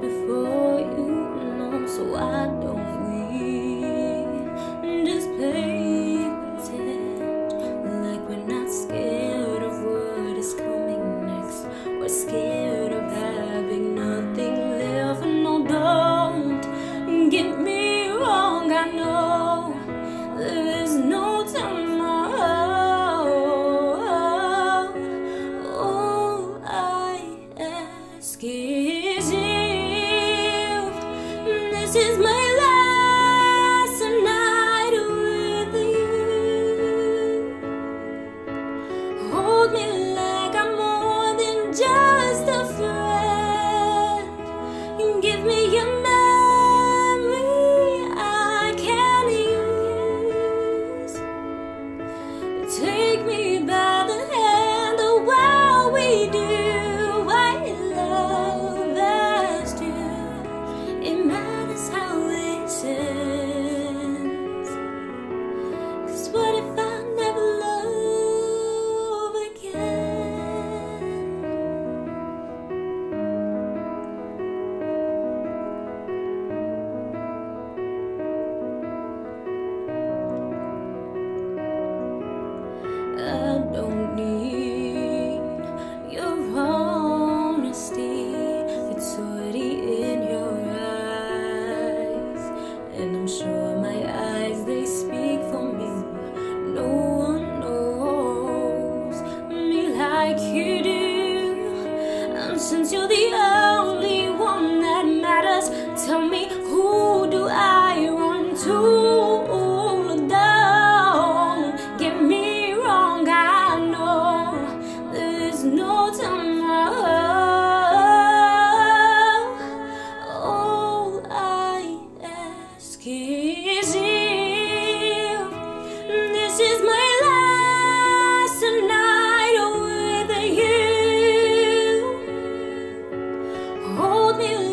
before you know, so I. sure my eyes they speak for me. No one knows me like you do. And since you're the me